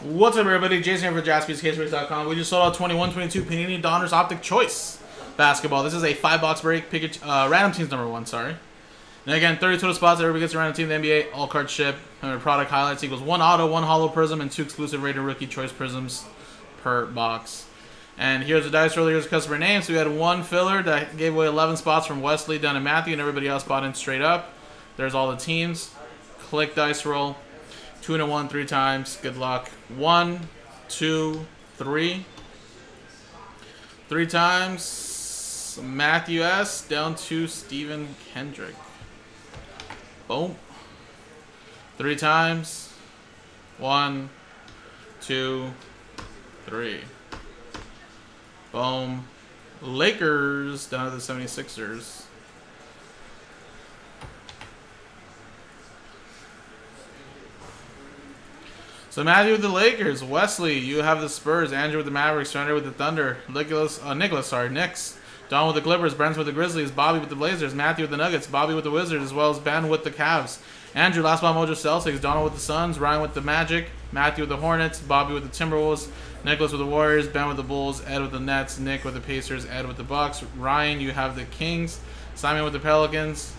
What's up, everybody? Jason here for JaspysCaseBreaks.com. We just sold out 21-22 Panini Donruss Optic Choice basketball. This is a five-box break. Pick a, uh, random teams number one, sorry. And again, 30 total spots. Everybody gets a random team the NBA. All card ship. And product highlights equals one auto, one holo prism, and two exclusive rated rookie choice prisms per box. And here's the dice roller. Here's the customer name. So we had one filler that gave away 11 spots from Wesley down to Matthew, and everybody else bought in straight up. There's all the teams. Click dice roll. Two and a one, three times. Good luck. One, two, three. Three times. Matthew S. down to Stephen Kendrick. Boom. Three times. One, two, three. Boom. Lakers down to the 76ers. So Matthew with the Lakers, Wesley, you have the Spurs, Andrew with the Mavericks, Surrender with the Thunder, Nicholas, uh, Nicholas, sorry, Knicks, Don with the Clippers, Brent with the Grizzlies, Bobby with the Blazers, Matthew with the Nuggets, Bobby with the Wizards, as well as Ben with the Cavs, Andrew last spot Mojo Celtics, Donald with the Suns, Ryan with the Magic, Matthew with the Hornets, Bobby with the Timberwolves, Nicholas with the Warriors, Ben with the Bulls, Ed with the Nets, Nick with the Pacers, Ed with the Bucks, Ryan, you have the Kings, Simon with the Pelicans,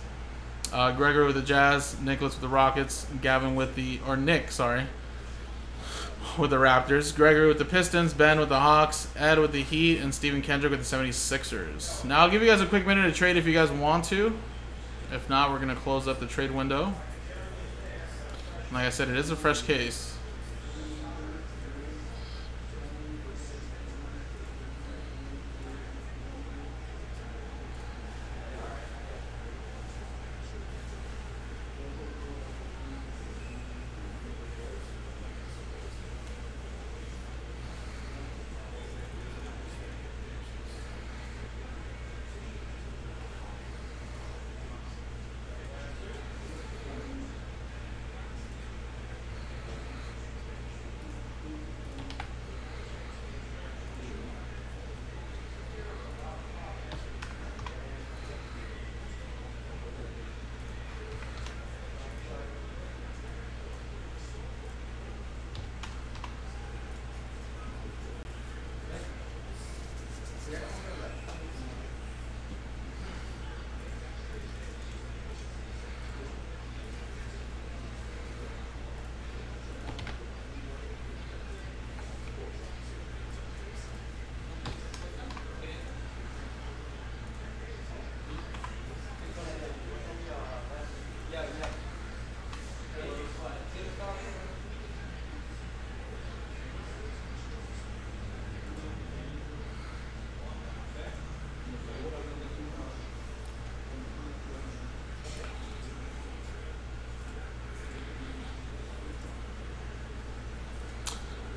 uh, Gregory with the Jazz, Nicholas with the Rockets, Gavin with the or Nick, sorry, with the Raptors, Gregory with the Pistons, Ben with the Hawks, Ed with the Heat, and Stephen Kendrick with the 76ers. Now, I'll give you guys a quick minute to trade if you guys want to. If not, we're going to close up the trade window. Like I said, it is a fresh case.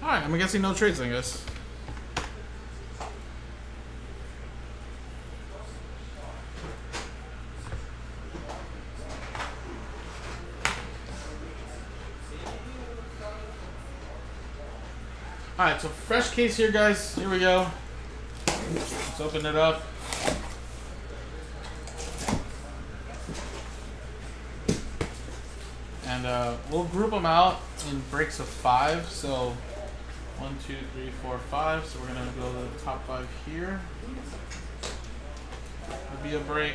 Alright, I'm guessing no trades, I guess. Alright, so fresh case here, guys. Here we go. Let's open it up. And uh, we'll group them out in breaks of five. So one, two, three, four, five. So we're gonna go to the top five here. It'll be a break.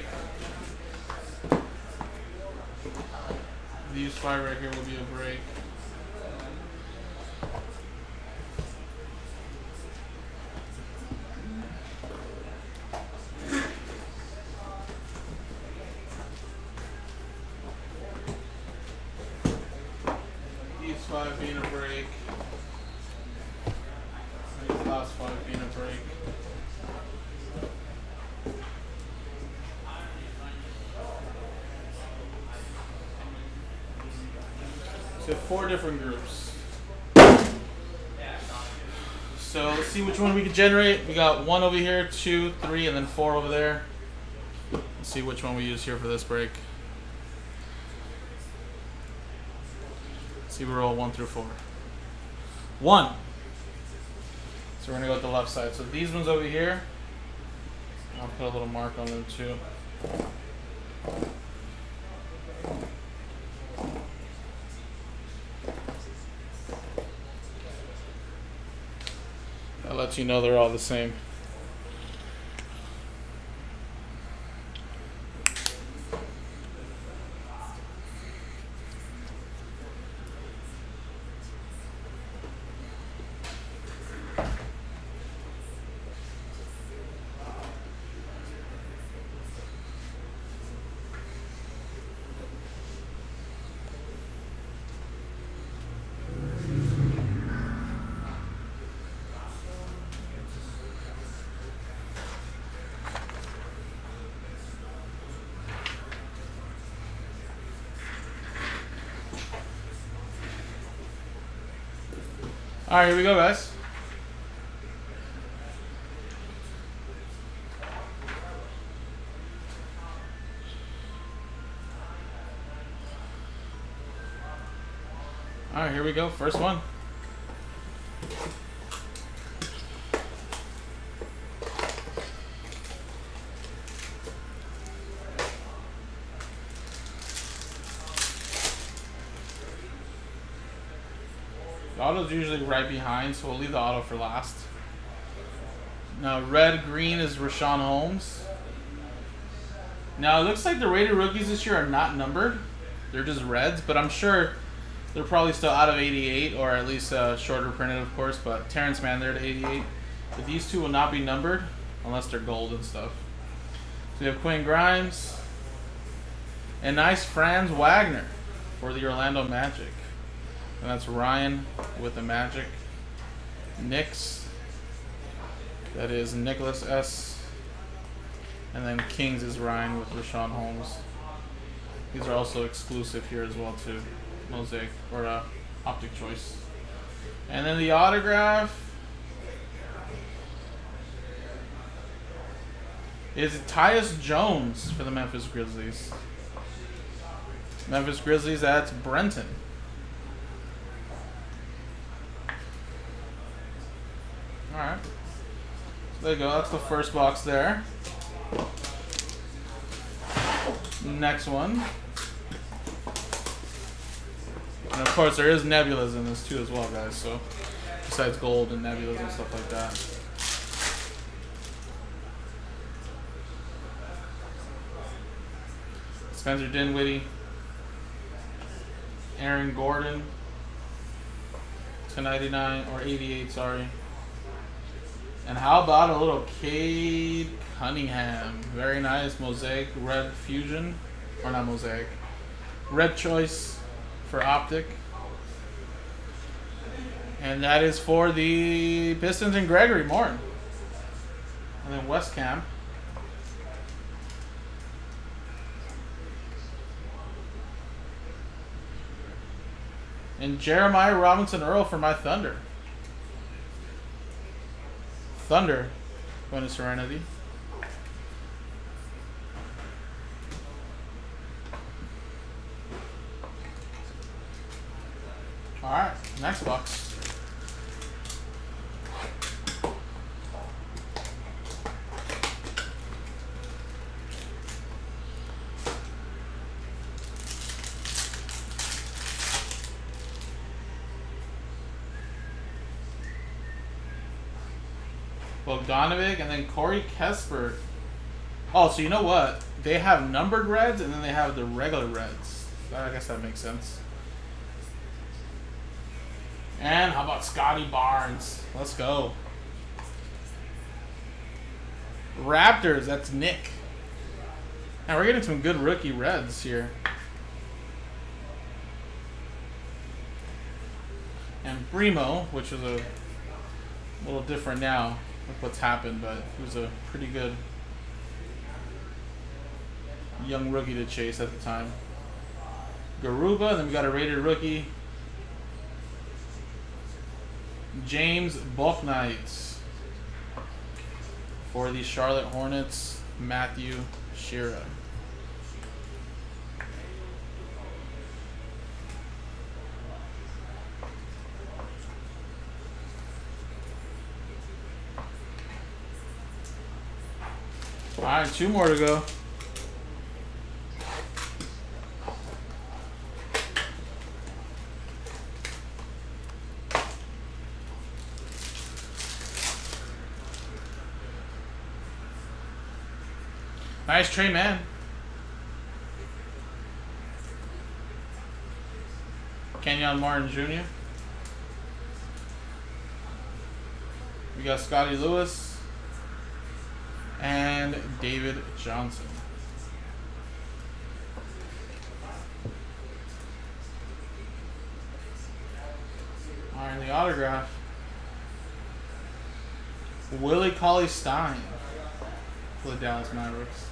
These five right here will be a break. These five being a break. These last five being a break. So four different groups. So let's see which one we can generate. We got one over here, two, three, and then four over there. Let's see which one we use here for this break. See, we roll one through four. One. So we're gonna go with the left side. So these ones over here, I'll put a little mark on them too. You know they're all the same. All right, here we go, guys. All right, here we go. First one. The auto's usually right behind, so we'll leave the auto for last. Now, red green is Richaun Holmes. Now, it looks like the rated rookies this year are not numbered. They're just reds, but I'm sure they're probably still out of 88, or at least uh, shorter printed, of course. But Terance Mann there to 88. But these two will not be numbered unless they're gold and stuff. So we have Quinn Grimes and nice Franz Wagner for the Orlando Magic. And that's Ryan with the Magic. Knicks. That is Nicholas S. And then Kings is Ryan with Richaun Holmes. These are also exclusive here as well too. Mosaic or uh, Optic Choice. And then the autograph is Tyus Jones for the Memphis Grizzlies. Memphis Grizzlies, that's Brenton. Alright. There you go, that's the first box there. Next one. And of course there is nebulas in this too as well guys, so besides gold and nebulas and stuff like that. Spencer Dinwiddie. Aaron Gordon. To 99 or 88, sorry. And how about a little Cade Cunningham? Very nice. Mosaic Red Fusion. Or not Mosaic. Red Choice for Optic. And that is for the Pistons and Gregory Morton. And then West Camp. And Jeremiah Robinson Earl for my Thunder. Thunder going to Serenity. Alright, next box. Bogdanovic and then Corey Kispert. Oh, so you know what? They have numbered reds and then they have the regular reds. I guess that makes sense. And how about Scottie Barnes? Let's go. Raptors, that's Nick. And we're getting some good rookie reds here. And Bremo, which is a little different now what's happened, but he was a pretty good young rookie to chase at the time. Garuba, then we got a rated rookie. James Bouknight for the Charlotte Hornets, Matthew Shearer. Alright, two more to go. Nice Tre Mann. Kenyon Martin Jr. We got Scottie Lewis and David Johnson. All right, the autograph. Willie Cauley Stein for the Dallas Mavericks.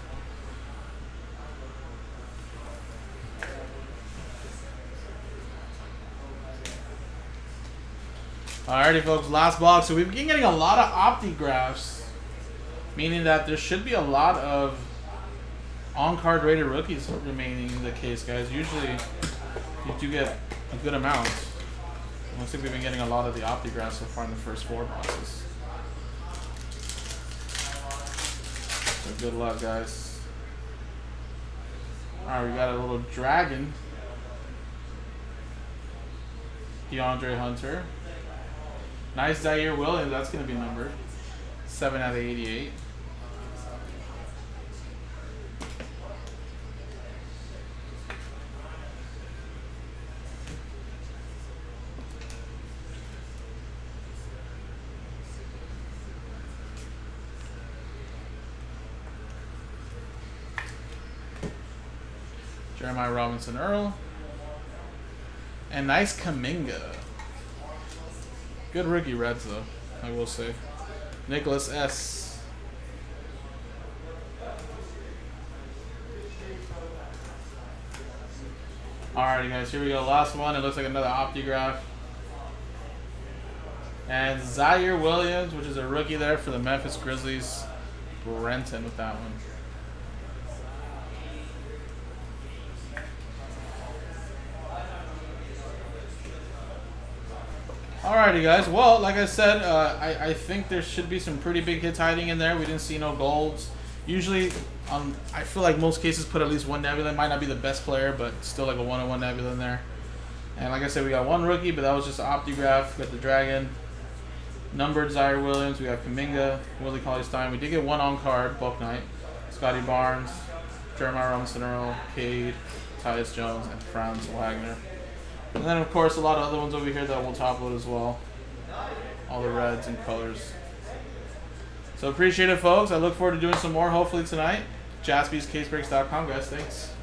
Alrighty, folks, last box. So we've been getting a lot of optigraphs, meaning that there should be a lot of on-card rated rookies remaining in the case, guys. Usually, you do get a good amount. Looks like we've been getting a lot of the optigraphs so far in the first four boxes. So good luck, guys. Alright, we got a little dragon. DeAndre Hunter. Nice Ziaire Williams. That's going to be numbered. 7 out of 88. Jeremiah Robinson Earl. And nice Kuminga. Good rookie Reds, though, I will say. Nicholas S. Alrighty, guys, here we go. Last one. It looks like another Optigraph. And Ziaire Williams, which is a rookie there for the Memphis Grizzlies. Brenton with that one. Alrighty, guys. Well, like I said, uh, I, I think there should be some pretty big hits hiding in there. We didn't see no golds. Usually, um, I feel like most cases put at least one Nebula. Might not be the best player, but still like a one-on-one Nebula in there. And like I said, we got one rookie, but that was just an Optigraph. We got the Dragon. Numbered Ziaire Williams. We got Kuminga, Willie Cauley Stein. We did get one on card, Bulk Knight. Scottie Barnes, Jeremiah Robinson Earl, Cade, Tyus Jones, and Franz Wagner. And then, of course, a lot of other ones over here that we'll top load as well. All the reds and colors. So appreciate it, folks. I look forward to doing some more, hopefully, tonight. JaspysCaseBreaks.com, guys. Thanks.